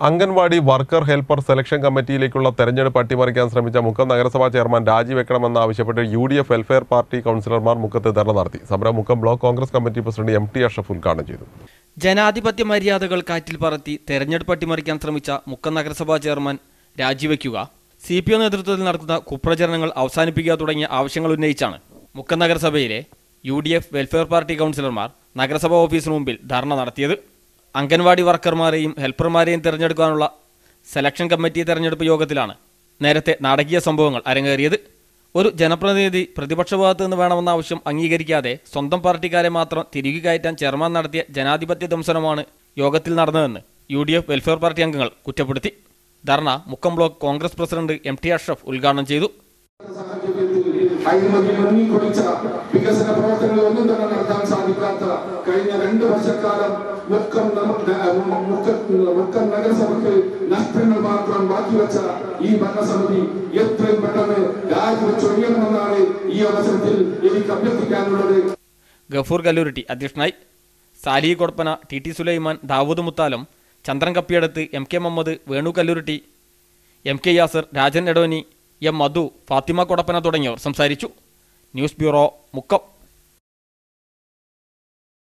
Anganwadi worker helper selection കമ്മിറ്റിയിലേക്കുള്ള തെരഞ്ഞെടുപ്പ് അട്ടിമറിക്കാൻ ശ്രമിച്ച മുക്കം നഗരസഭാ ചെയർമാൻ രാജിവെക്കണമെന്ന് ആവശ്യപ്പെട്ട് U D F welfare party കൗൺസിലർമാർ മുക്കത്ത് ധർണ നടത്തി. സമരം Mukkam block Congress committee president M T Ashraf ഉദ്ഘാടനം ചെയ്തു. ജനാധിപത്യ മര്യാദകൾ കാറ്റിൽ പറത്തി തെരഞ്ഞെടുപ്പ് അട്ടിമറിക്കാൻ ശ്രമിച്ച മുക്കം നഗരസഭാ ചെയർമാൻ രാജിവെക്കുക സി പി ഒ നേതൃത്വത്തിൽ നടത്തുന്ന കുപ്രചരണങ്ങൾ അവസാനിപ്പിക്കുക തുടങ്ങിയ ആവശ്യങ്ങൾ ഉന്നയിച്ചാണ് മുക്കം നഗരസഭയിലെ U D F welfare party കൗൺസിലർമാർ നഗരസഭാ ഓഫീസിന് മുമ്പിൽ ധർണ നടത്തിയത്. അംഗൻവാടി വർക്കർമാരെയും ഹെൽപ്പർമാരെയും തിരഞ്ഞെടുക്കാനുള്ള സെലക്ഷൻ കമ്മിറ്റി തെരഞ്ഞെടുപ്പ് യോഗത്തിലാണ് നേരത്തെ നാടകീയ സംഭവങ്ങൾ അരങ്ങേറിയത്. ഒരു ജനപ്രതിനിധി പ്രതിപക്ഷ ഭാഗത്തു നിന്ന് വേണമെന്ന ആവശ്യം അംഗീകരിക്കാതെ സ്വന്തം പാർട്ടിക്കാരെ മാത്രം തിരികെ കയറ്റാൻ ചെയർമാൻ നടത്തിയ ജനാധിപത്യ ദംശനമാണ് യോഗത്തിൽ നടന്നതെന്ന് U D F welfare party അംഗങ്ങൾ കുറ്റപ്പെടുത്തി. ധർണ Mukkam block Congress president M T Ashraf ഉദ്ഘാടനം ചെയ്തു. വികസന പ്രവർത്തനങ്ങൾ ഒന്നും തന്നെ നടത്താൻ സാധിക്കാത്ത കഴിഞ്ഞ രണ്ട് വർഷക്കാലം മുക്കം നഗരസഭയ്ക്ക് നഷ്ടങ്ങൾ മാത്രം ബാക്കിവെച്ച ഈ ഭരണസമിതി എത്രയും പെട്ടെന്ന് രാജിവെച്ചൊഴിയണമെന്നാണ് ഈ അവസരത്തിൽ എനിക്ക് അഭ്യർത്ഥിക്കാനുള്ളത്. ഗഫൂർ കല്ലൂരിട്ടി അധ്യക്ഷനായി. Sali Kodappana T T Sulaiman Dawood Muthalam Chandran Kappiyadath M K Muhammad Venu Kalluritty M K Yasir Rajan Edoni M Madhu Fathima Kodappana തുടങ്ങിയവർ സംസാരിച്ചു. News bureau Mukkam.